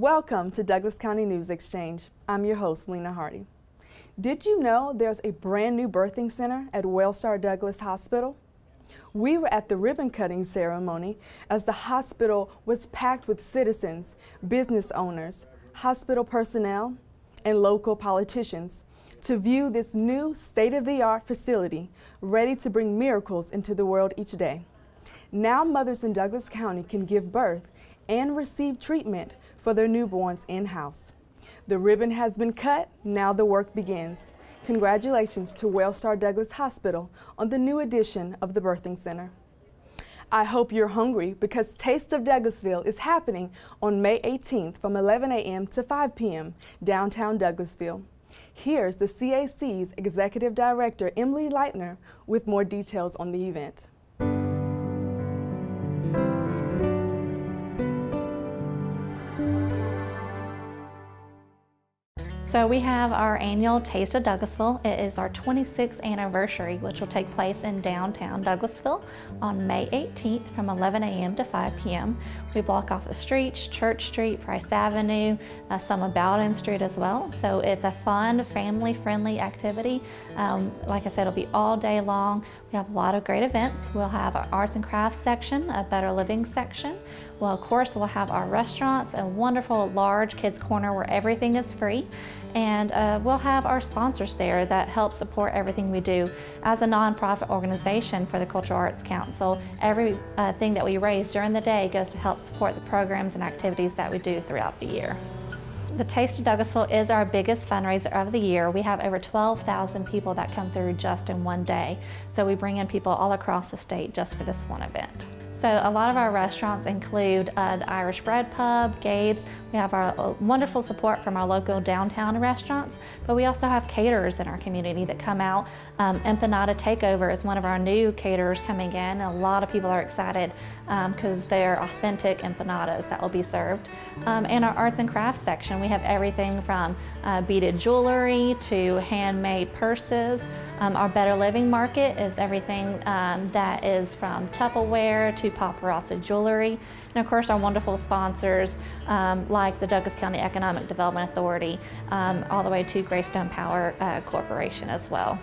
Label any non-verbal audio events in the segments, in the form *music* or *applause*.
Welcome to Douglas County News Exchange. I'm your host, Lena Hardy. Did you know there's a brand new birthing center at Wellstar Douglas Hospital? We were at the ribbon cutting ceremony as the hospital was packed with citizens, business owners, hospital personnel, and local politicians to view this new state-of-the-art facility ready to bring miracles into the world each day. Now mothers in Douglas County can give birth and receive treatment for their newborns in-house. The ribbon has been cut, now the work begins. Congratulations to Wellstar Douglas Hospital on the new addition of the Birthing Center. I hope you're hungry because Taste of Douglasville is happening on May 18th from 11 a.m. to 5 p.m. downtown Douglasville. Here's the CAC's Executive Director, Emily Leitner, with more details on the event. So we have our annual Taste of Douglasville. It is our 26th anniversary, which will take place in downtown Douglasville on May 18th from 11 a.m. to 5 p.m. We block off the streets, Church Street, Price Avenue, uh, some of Bowden Street as well. So it's a fun, family-friendly activity. Um, like I said, it'll be all day long. We have a lot of great events. We'll have our arts and crafts section, a better living section. Well, of course, we'll have our restaurants, a wonderful large kids corner where everything is free. And uh, we'll have our sponsors there that help support everything we do. As a nonprofit organization for the Cultural Arts Council, everything uh, that we raise during the day goes to help support the programs and activities that we do throughout the year. The Taste of Douglasville is our biggest fundraiser of the year. We have over 12,000 people that come through just in one day. So we bring in people all across the state just for this one event. So a lot of our restaurants include uh, the Irish Bred Pub, Gabe's. We have our uh, wonderful support from our local downtown restaurants, but we also have caterers in our community that come out. Um, Empanada Takeover is one of our new caterers coming in. A lot of people are excited because um, they're authentic empanadas that will be served. Um, in our arts and crafts section, we have everything from uh, beaded jewelry to handmade purses. Um, our Better Living Market is everything um, that is from Tupperware to paparazzi jewelry. And of course our wonderful sponsors um, like the Douglas County Economic Development Authority um, all the way to Greystone Power uh, Corporation as well.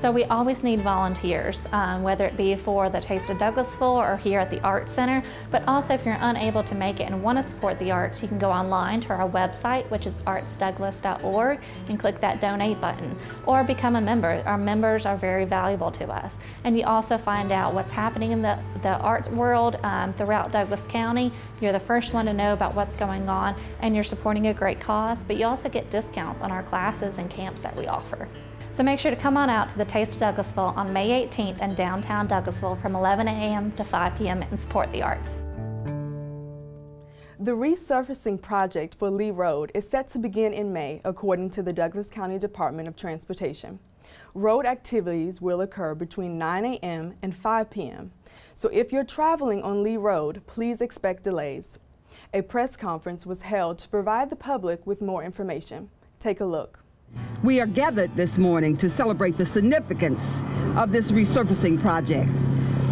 So we always need volunteers, um, whether it be for the Taste of Douglasville or here at the Art Center, but also if you're unable to make it and want to support the arts, you can go online to our website, which is artsdouglas.org, and click that donate button, or become a member. Our members are very valuable to us. And you also find out what's happening in the, the arts world um, throughout Douglas County. You're the first one to know about what's going on, and you're supporting a great cause, but you also get discounts on our classes and camps that we offer. So make sure to come on out to the Taste of Douglasville on May 18th in downtown Douglasville from 11 a.m. to 5 p.m. and support the arts. The resurfacing project for Lee Road is set to begin in May, according to the Douglas County Department of Transportation. Road activities will occur between 9 a.m. and 5 p.m. So if you're traveling on Lee Road, please expect delays. A press conference was held to provide the public with more information. Take a look. We are gathered this morning to celebrate the significance of this resurfacing project.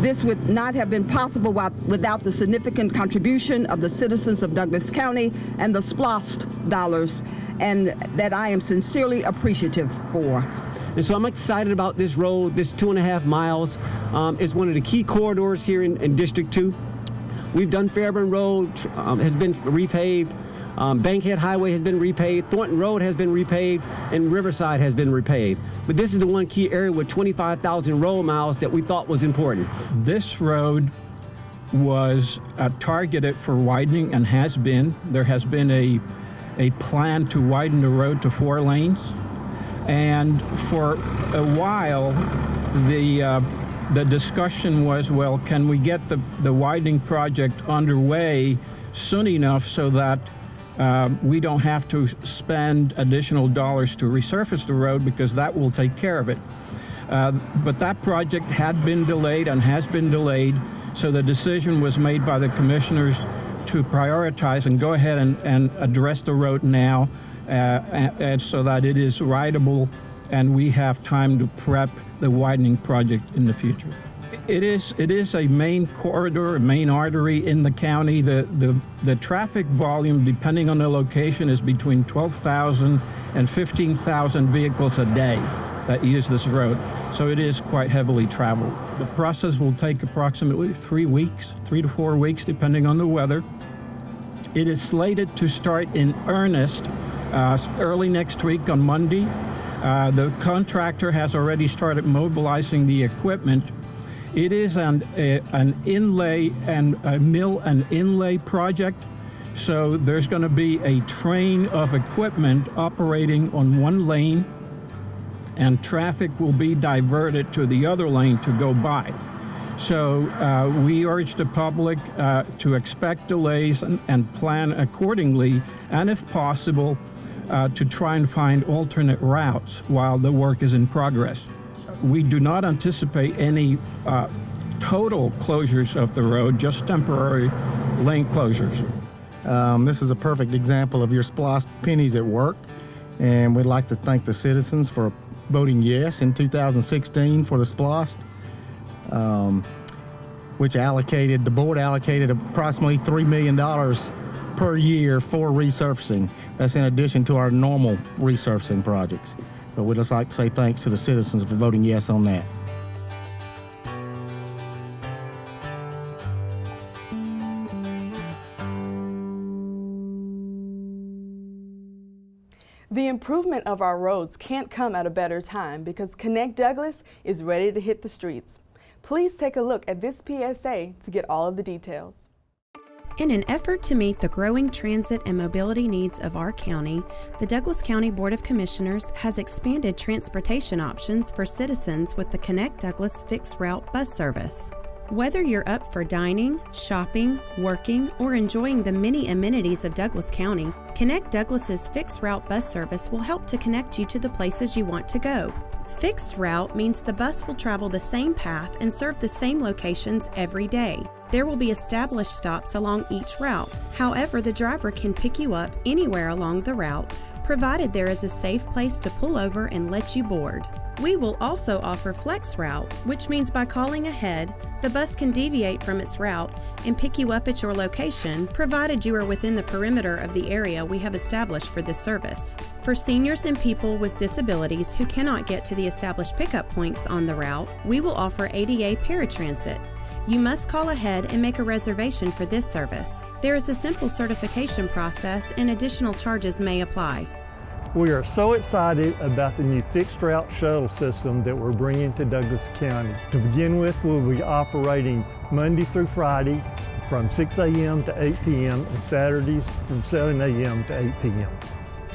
This would not have been possible without the significant contribution of the citizens of Douglas County and the SPLOST dollars, and that I am sincerely appreciative for. And so I'm excited about this road, this two and a half miles. Um, is one of the key corridors here in, in District 2. We've done Fairburn Road, um, has been repaved. Um, Bankhead Highway has been repaved, Thornton Road has been repaved, and Riverside has been repaved. But this is the one key area with 25,000 road miles that we thought was important. This road was uh, targeted for widening and has been. There has been a, a plan to widen the road to four lanes. And for a while, the uh, the discussion was, well, can we get the, the widening project underway soon enough so that uh, we don't have to spend additional dollars to resurface the road because that will take care of it. Uh, but that project had been delayed and has been delayed, so the decision was made by the commissioners to prioritize and go ahead and, and address the road now uh, and, and so that it is rideable and we have time to prep the widening project in the future. It is it is a main corridor, a main artery in the county. The the, the traffic volume, depending on the location, is between 12,000 and 15,000 vehicles a day that use this road. So it is quite heavily traveled. The process will take approximately three weeks, three to four weeks, depending on the weather. It is slated to start in earnest uh, early next week on Monday. Uh, the contractor has already started mobilizing the equipment it is an, a, an inlay and a mill and inlay project. So there's going to be a train of equipment operating on one lane and traffic will be diverted to the other lane to go by. So uh, we urge the public uh, to expect delays and, and, plan accordingly, and if possible, uh, to try and find alternate routes while the work is in progress we do not anticipate any uh, total closures of the road, just temporary lane closures. Um, this is a perfect example of your SPLOST pennies at work, and we'd like to thank the citizens for voting yes in 2016 for the SPLOST, um, which allocated, the board allocated approximately $3 million per year for resurfacing. That's in addition to our normal resurfacing projects. But we'd just like to say thanks to the citizens for voting yes on that. The improvement of our roads can't come at a better time because Connect Douglas is ready to hit the streets. Please take a look at this PSA to get all of the details. In an effort to meet the growing transit and mobility needs of our county, the Douglas County Board of Commissioners has expanded transportation options for citizens with the Connect Douglas fixed route bus service. Whether you're up for dining, shopping, working, or enjoying the many amenities of Douglas County, Connect Douglas's fixed route bus service will help to connect you to the places you want to go. Fixed route means the bus will travel the same path and serve the same locations every day. There will be established stops along each route. However, the driver can pick you up anywhere along the route, provided there is a safe place to pull over and let you board. We will also offer Flex Route, which means by calling ahead, the bus can deviate from its route and pick you up at your location, provided you are within the perimeter of the area we have established for this service. For seniors and people with disabilities who cannot get to the established pickup points on the route, we will offer ADA paratransit, you must call ahead and make a reservation for this service. There is a simple certification process and additional charges may apply. We are so excited about the new fixed route shuttle system that we're bringing to Douglas County. To begin with, we'll be operating Monday through Friday from 6 a.m. to 8 p.m. and Saturdays from 7 a.m. to 8 p.m.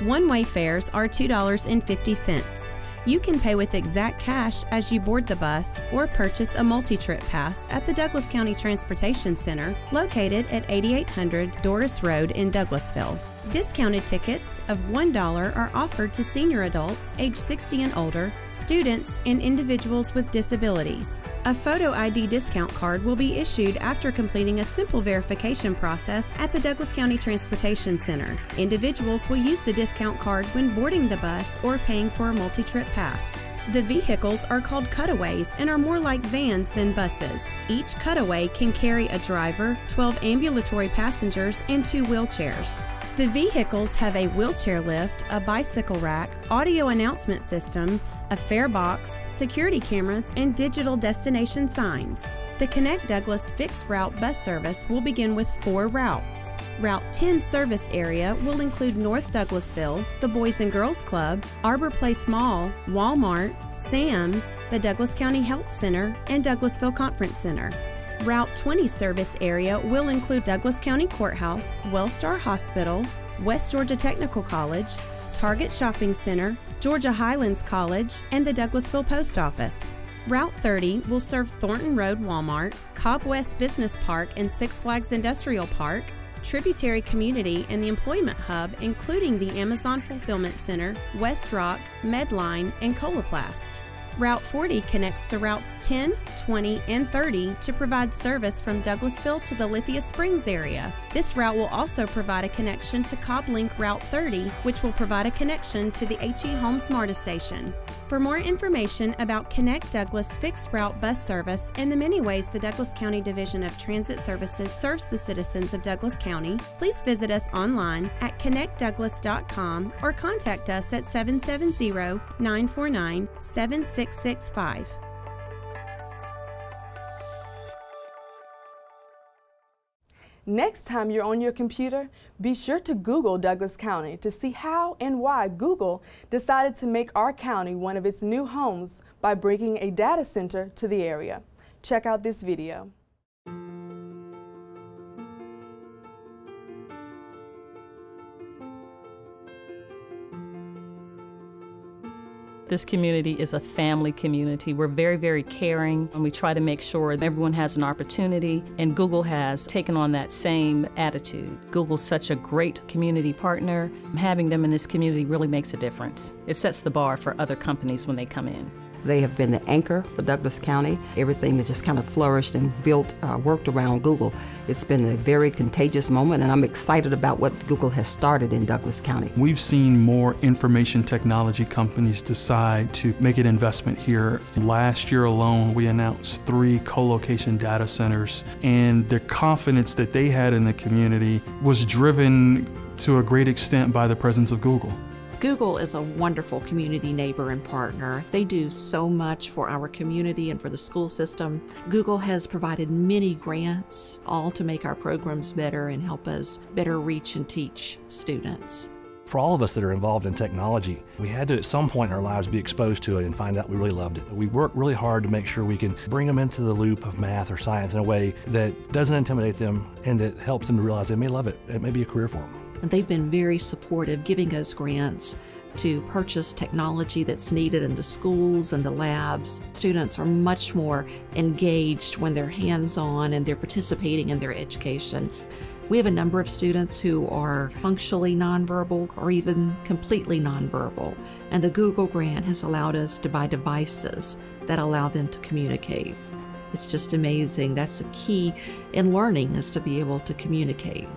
One-way fares are $2.50. You can pay with exact cash as you board the bus or purchase a multi trip pass at the Douglas County Transportation Center located at 8800 Doris Road in Douglasville. Discounted tickets of $1 are offered to senior adults age 60 and older, students, and individuals with disabilities. A photo ID discount card will be issued after completing a simple verification process at the Douglas County Transportation Center. Individuals will use the discount card when boarding the bus or paying for a multi trip pass. The vehicles are called cutaways and are more like vans than buses. Each cutaway can carry a driver, 12 ambulatory passengers, and two wheelchairs. The vehicles have a wheelchair lift, a bicycle rack, audio announcement system, a fare box, security cameras, and digital destination signs. The Connect Douglas fixed route bus service will begin with four routes. Route 10 service area will include North Douglasville, the Boys and Girls Club, Arbor Place Mall, Walmart, Sam's, the Douglas County Health Center, and Douglasville Conference Center. Route 20 service area will include Douglas County Courthouse, Wellstar Hospital, West Georgia Technical College, Target Shopping Center, Georgia Highlands College, and the Douglasville Post Office. Route 30 will serve Thornton Road Walmart, Cobb West Business Park and Six Flags Industrial Park, Tributary Community and the Employment Hub, including the Amazon Fulfillment Center, West Rock, Medline, and Coloplast. Route 40 connects to routes 10, 20, and 30 to provide service from Douglasville to the Lithia Springs area. This route will also provide a connection to CobbLink Route 30, which will provide a connection to the HE Holmes MARTA Station. For more information about Connect Douglas fixed route bus service and the many ways the Douglas County Division of Transit Services serves the citizens of Douglas County, please visit us online at connectdouglas.com or contact us at 770 949 7665. Next time you're on your computer, be sure to Google Douglas County to see how and why Google decided to make our county one of its new homes by bringing a data center to the area. Check out this video. This community is a family community. We're very, very caring, and we try to make sure everyone has an opportunity, and Google has taken on that same attitude. Google's such a great community partner. Having them in this community really makes a difference. It sets the bar for other companies when they come in. They have been the anchor for Douglas County. Everything that just kind of flourished and built, uh, worked around Google. It's been a very contagious moment, and I'm excited about what Google has started in Douglas County. We've seen more information technology companies decide to make an investment here. Last year alone, we announced three co-location data centers, and the confidence that they had in the community was driven to a great extent by the presence of Google. Google is a wonderful community neighbor and partner. They do so much for our community and for the school system. Google has provided many grants, all to make our programs better and help us better reach and teach students. For all of us that are involved in technology, we had to at some point in our lives be exposed to it and find out we really loved it. We work really hard to make sure we can bring them into the loop of math or science in a way that doesn't intimidate them and that helps them to realize they may love it. It may be a career for them and they've been very supportive, giving us grants to purchase technology that's needed in the schools and the labs. Students are much more engaged when they're hands on and they're participating in their education. We have a number of students who are functionally nonverbal or even completely nonverbal, and the Google grant has allowed us to buy devices that allow them to communicate. It's just amazing. That's a key in learning is to be able to communicate.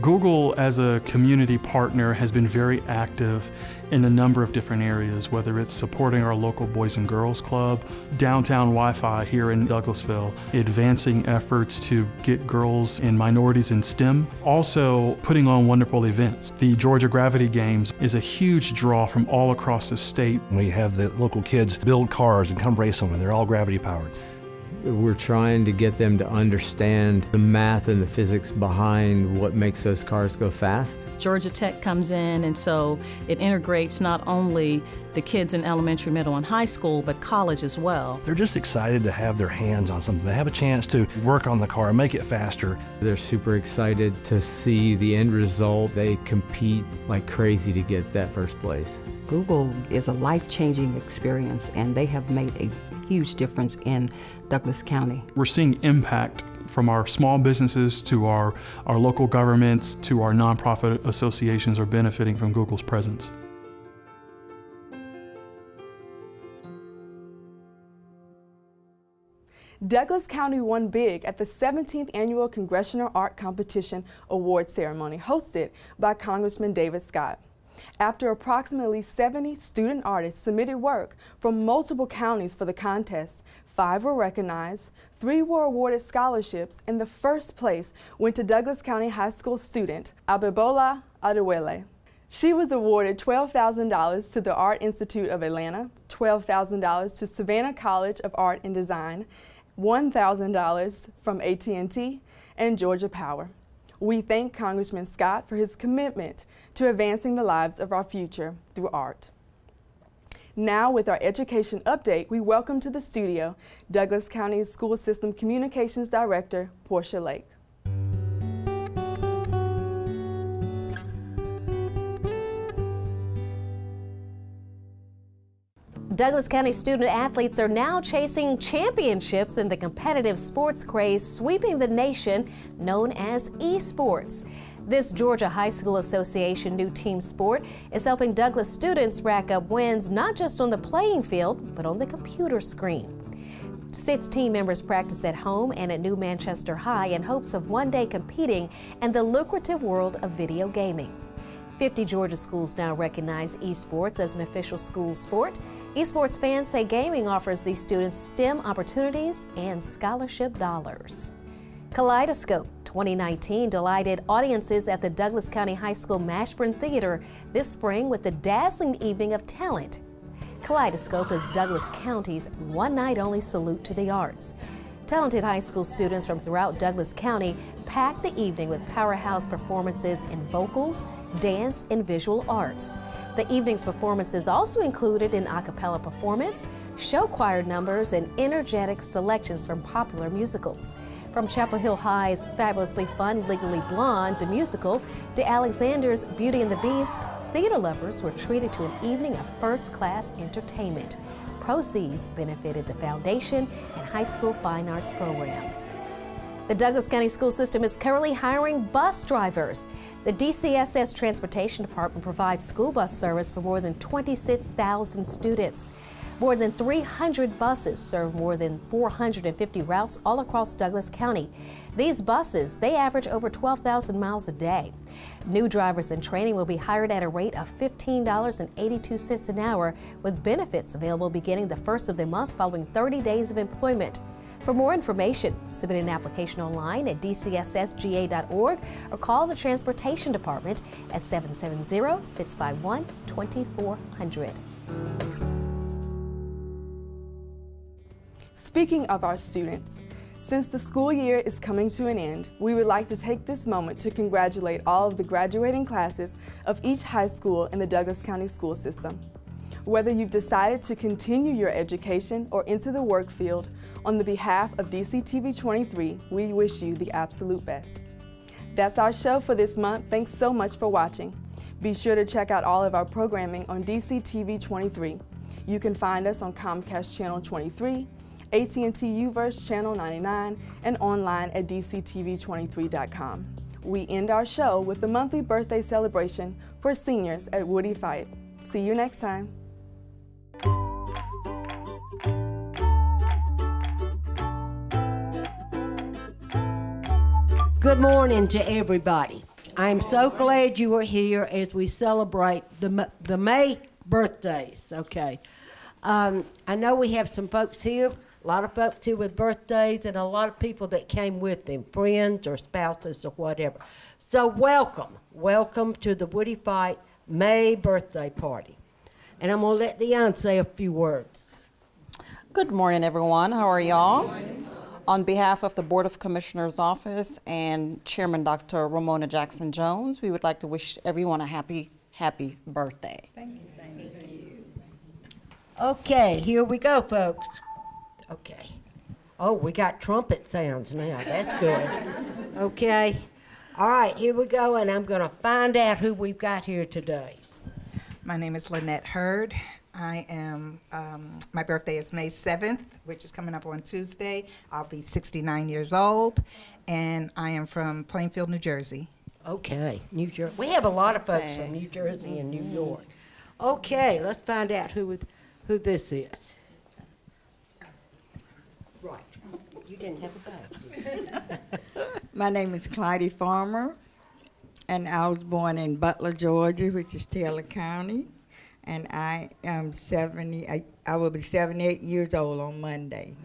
Google, as a community partner, has been very active in a number of different areas, whether it's supporting our local Boys and Girls Club, downtown Wi Fi here in Douglasville, advancing efforts to get girls and minorities in STEM, also putting on wonderful events. The Georgia Gravity Games is a huge draw from all across the state. We have the local kids build cars and come race them, and they're all gravity powered. We're trying to get them to understand the math and the physics behind what makes those cars go fast. Georgia Tech comes in, and so it integrates not only the kids in elementary, middle, and high school, but college as well. They're just excited to have their hands on something. They have a chance to work on the car and make it faster. They're super excited to see the end result. They compete like crazy to get that first place. Google is a life changing experience, and they have made a huge difference in Douglas County. We're seeing impact from our small businesses to our, our local governments to our nonprofit associations are benefiting from Google's presence. Douglas County won big at the 17th Annual Congressional Art Competition Award Ceremony hosted by Congressman David Scott. After approximately 70 student artists submitted work from multiple counties for the contest, five were recognized, three were awarded scholarships, and the first place went to Douglas County High School student Abebola Adewale. She was awarded $12,000 to the Art Institute of Atlanta, $12,000 to Savannah College of Art and Design, $1,000 from AT&T, and Georgia Power. We thank Congressman Scott for his commitment to advancing the lives of our future through art. Now, with our education update, we welcome to the studio Douglas County School System Communications Director, Portia Lake. Douglas County student athletes are now chasing championships in the competitive sports craze sweeping the nation known as esports. This Georgia High School Association new team sport is helping Douglas students rack up wins not just on the playing field, but on the computer screen. Six team members practice at home and at New Manchester High in hopes of one day competing in the lucrative world of video gaming. 50 Georgia schools now recognize esports as an official school sport. Esports fans say gaming offers these students STEM opportunities and scholarship dollars. Kaleidoscope 2019 delighted audiences at the Douglas County High School Mashburn Theater this spring with the dazzling evening of talent. Kaleidoscope is Douglas County's one night only salute to the arts. Talented high school students from throughout Douglas County packed the evening with powerhouse performances in vocals, dance, and visual arts. The evening's performances also included an a cappella performance, show choir numbers, and energetic selections from popular musicals. From Chapel Hill High's fabulously fun Legally Blonde, the musical, to Alexander's Beauty and the Beast, theater lovers were treated to an evening of first-class entertainment. Proceeds benefited the foundation and high school fine arts programs. The Douglas County School System is currently hiring bus drivers. The DCSS Transportation Department provides school bus service for more than 26,000 students. More than 300 buses serve more than 450 routes all across Douglas County. These buses, they average over 12,000 miles a day. New drivers in training will be hired at a rate of $15.82 an hour with benefits available beginning the first of the month following 30 days of employment. For more information, submit an application online at dcssga.org or call the Transportation Department at 770-651-2400. Speaking of our students, since the school year is coming to an end, we would like to take this moment to congratulate all of the graduating classes of each high school in the Douglas County school system. Whether you've decided to continue your education or enter the work field, on the behalf of DCTV 23, we wish you the absolute best. That's our show for this month. Thanks so much for watching. Be sure to check out all of our programming on DCTV 23. You can find us on Comcast Channel 23, AT&T UVerse Channel 99, and online at DCTV23.com. We end our show with the monthly birthday celebration for seniors at Woodie Fite. See you next time. Good morning to everybody. I'm so glad you are here as we celebrate the, the May birthdays. Okay. Um, I know we have some folks here, a lot of folks here with birthdays, and a lot of people that came with them, friends or spouses or whatever. So, welcome. Welcome to the Woodie Fite May birthday party. And I'm going to let Leon say a few words. Good morning, everyone. How are y'all? On behalf of the Board of Commissioners Office and Chairman Dr. Romona Jackson Jones, we would like to wish everyone a happy, happy birthday. Thank you. Thank you. Okay, here we go, folks. Okay. Oh, we got trumpet sounds now. That's good. *laughs* okay. All right, here we go, and I'm going to find out who we've got here today. My name is Lynette Hurd. I am, um, my birthday is May 7th, which is coming up on Tuesday. I'll be 69 years old, and I am from Plainfield, New Jersey. Okay, New Jersey. We have a lot of folks from New Jersey and New York. Okay, let's find out who, who this is. Right. You didn't have a bag. *laughs* My name is Clyde Farmer, and I was born in Butler, Georgia, which is Taylor County and I am 70, I, I will be 78 years old on Monday.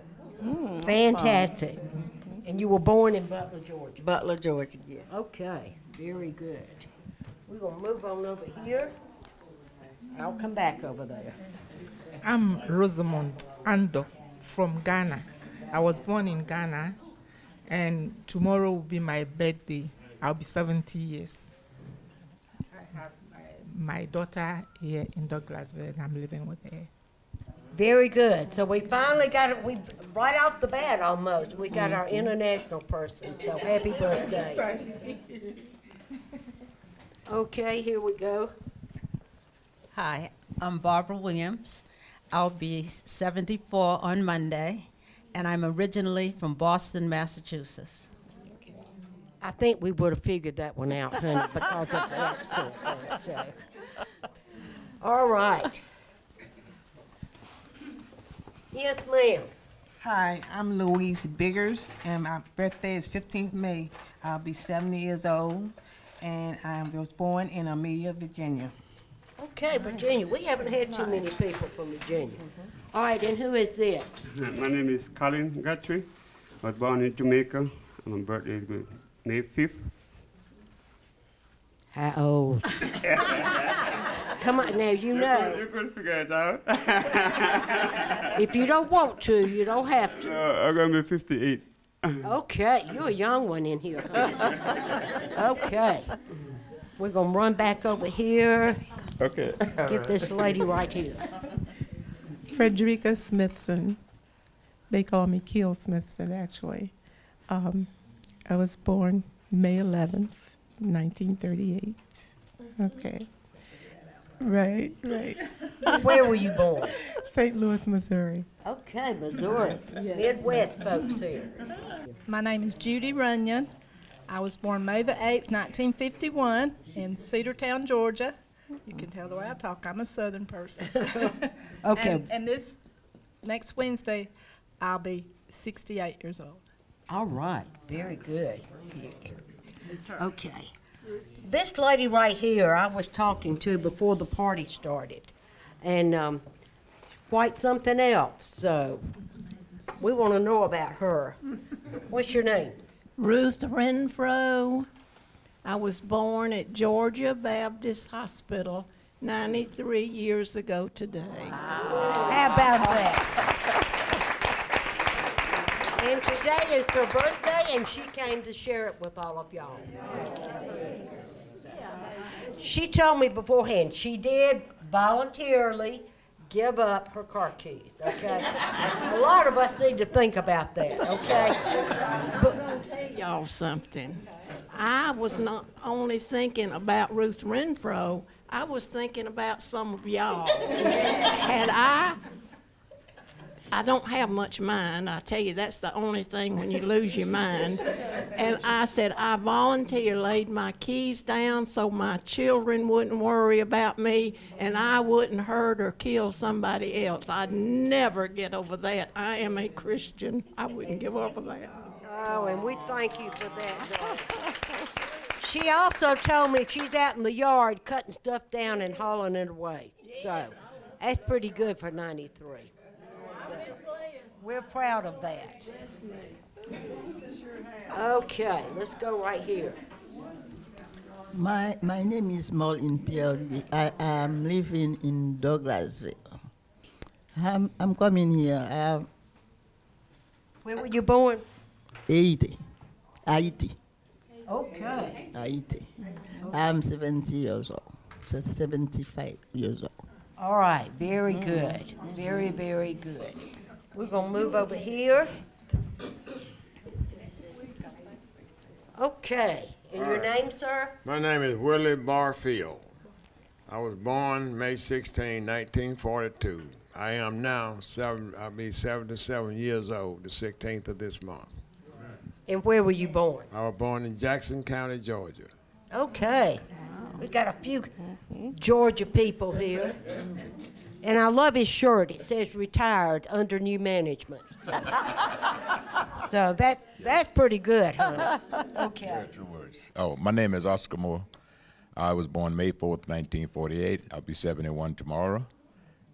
Mm, Fantastic. Fun. And you were born in Butler, Georgia? Butler, Georgia, yes. Okay, very good. We're going to move on over here. I'll come back over there. I'm Rosamond Ando from Ghana. I was born in Ghana, and tomorrow will be my birthday. I'll be 70 years I have my, my daughter here in Douglasville, and I'm living with her. Very good. So we finally got it. We right off the bat almost. We got our international person. So happy birthday. *laughs* Okay, here we go. Hi, I'm Barbara Williams. I'll be 74 on Monday, and I'm originally from Boston, Massachusetts. I think we would have figured that one out, honey, because of the accent. So. All right. Yes, ma'am. Hi, I'm Louise Biggers, and my birthday is 15th May. I'll be 70 years old, and I was born in Amelia, Virginia. Okay, Virginia. We haven't had too many people from Virginia. All right, and who is this? *laughs* My name is Colin Guthrie. I was born in Jamaica. and My birthday is good. May 5th. How old? *laughs* Come on, now you know. You could figure it out. *laughs* If you don't want to, you don't have to. Uh, I'm going to be 58. Okay, you're a young one in here. Okay. We're going to run back over here. Okay. Get this lady right here. Frederica Smithson. They call me Keel Smithson, actually. Um, I was born May 11th, 1938. Okay. Right, right. Where were you born? St. Louis, Missouri. Okay, Missouri. Midwest folks here. My name is Judy Runyon. I was born May the 8th, 1951, in Cedartown, Georgia. You can tell the way I talk, I'm a southern person. *laughs* Okay. And, and this next Wednesday, I'll be 68 years old. All right, very good. Okay. This lady right here, I was talking to before the party started, and um, quite something else. So we want to know about her. What's your name? Ruth Renfro. I was born at Georgia Baptist Hospital 93 years ago today. How about that? And today is her birthday, and she came to share it with all of y'all. She told me beforehand she did voluntarily give up her car keys, okay? A lot of us need to think about that, okay? But I'm going to tell y'all something. I was not only thinking about Ruth Renfro, I was thinking about some of y'all. Had I I don't have much mind. I tell you, that's the only thing when you lose your mind. And I said, I volunteer laid my keys down so my children wouldn't worry about me and I wouldn't hurt or kill somebody else. I'd never get over that. I am a Christian. I wouldn't give up on that. Oh, and we thank you for that. She also told me she's out in the yard cutting stuff down and hauling it away. So that's pretty good for 93. So we're proud of that. Okay, let's go right here. My, my name is Maureen Pierre. I am living in Douglasville. I'm, I'm coming here. I'm Where were you born? Haiti. Haiti. Okay. Haiti. I'm 70 years old. So 75 years old. All right, very good. Very, very good. We're going to move over here. Okay, and your All right. name, sir? My name is Willie Barfield. I was born May 16, 1942. I am now seven, I'll be 77 years old, the 16th of this month. And where were you born? I was born in Jackson County, Georgia. Okay. We got a few Georgia people here. And I love his shirt. It says retired under new management. *laughs* so that that's pretty good, huh? *laughs* Okay. Oh, my name is Oscar Moore. I was born May 4th, 1948. I'll be 71 tomorrow.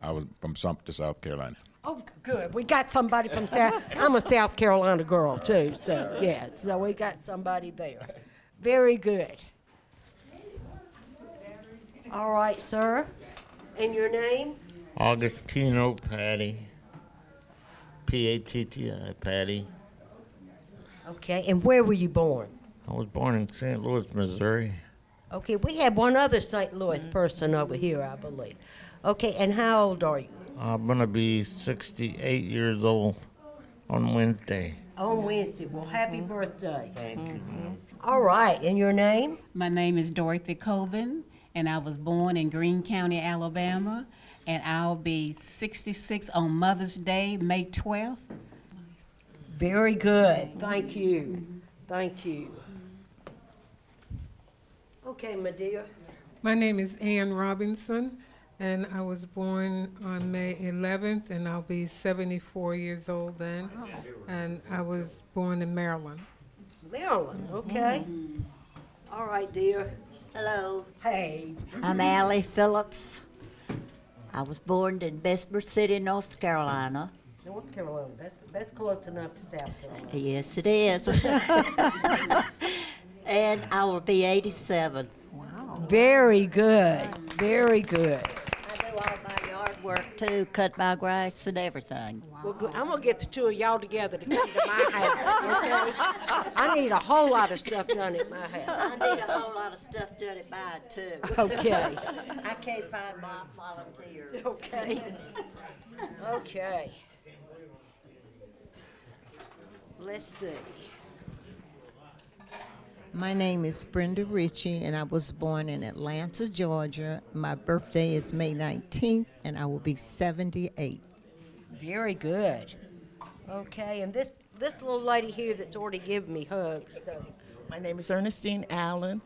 I was from Sumter, South Carolina. Oh, good. We got somebody from South. I'm a South Carolina girl too, so yeah. So we got somebody there. Very good. All right, sir. And your name? Augustino Patti. P A T T I, Patti. Okay. And where were you born? I was born in St. Louis, Missouri. Okay. We have one other St. Louis person over here, I believe. Okay. And how old are you? I'm going to be 68 years old on Wednesday. On Wednesday. Well, happy birthday. Thank you. Mm-hmm. All right. And your name? My name is Dorothy Coven, and I was born in Greene County, Alabama, and I'll be 66 on Mother's Day, May 12th. Very good. Thank you. Thank you. Okay, my dear. My name is Ann Robinson, and I was born on May 11th, and I'll be 74 years old then. And I was born in Maryland. Maryland, mm-hmm. okay. All right, dear. Hello. Hey. I'm mm-hmm. Allie Phillips. I was born in Bessemer City, North Carolina. North Carolina, that's, that's close enough to South Carolina. Yes, it is. *laughs* and I will be 87. Wow. Very good, very good. I do all my yard work too, cut my grass and everything. Well, good. I'm gonna get the two of y'all together to come to my house, okay? I need a whole lot of stuff done at my house. I need a whole lot of stuff done at mine too. Okay. I can't find my volunteers. Okay. Okay. Let's see. My name is Brenda Ritchie, and I was born in Atlanta, Georgia. My birthday is May 19th, and I will be 78. Very good. Okay, and this, this little lady here that's already given me hugs, so. My name is Ernestine Allen.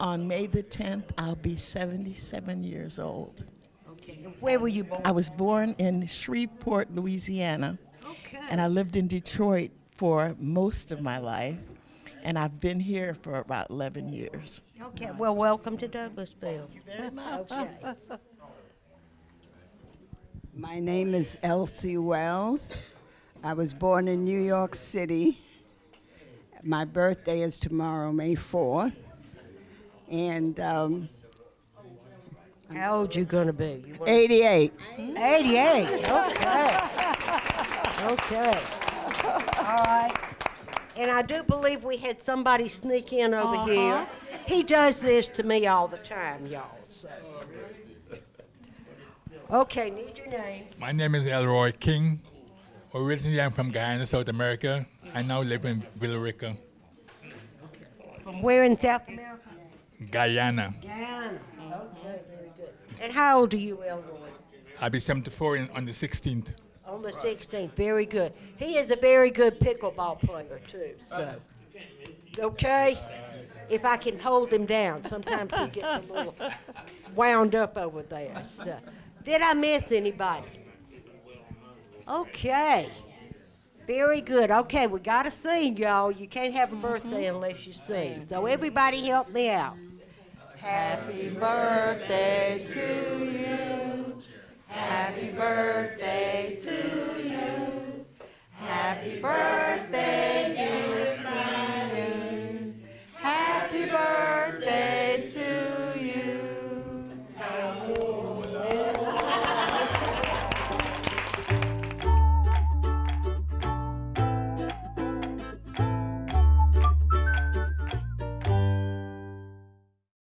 On May the 10th, I'll be 77 years old. Okay, and where were you born? I was born in Shreveport, Louisiana. Okay. And I lived in Detroit for most of my life. And I've been here for about 11 years. Okay, well, welcome to Douglasville. Thank you very much. Okay. My name is Elsie Wells. I was born in New York City. My birthday is tomorrow, May 4th. And um, How old you gonna be? You 88. 88, okay. *laughs* Okay. All right. And I do believe we had somebody sneak in over Uh-huh. here. He does this to me all the time, y'all, so. Okay, need your name. My name is Elroy King. Originally, I'm from Guyana, South America. I now live in Villa Rica, From where in South America? Guyana. Guyana. Okay, very good. And how old are you, Elroy? I'll be 74 in, on the 16th. On the 16th, very good. He is a very good pickleball player too. So, okay, if I can hold him down, sometimes he gets a little wound up over there. So, did I miss anybody? Okay, very good. Okay, we got to sing, y'all. You can't have a mm-hmm. birthday unless you sing. So everybody, help me out. Happy birthday to you. Happy birthday to you. Happy birthday, dear Simon. Happy birthday to you.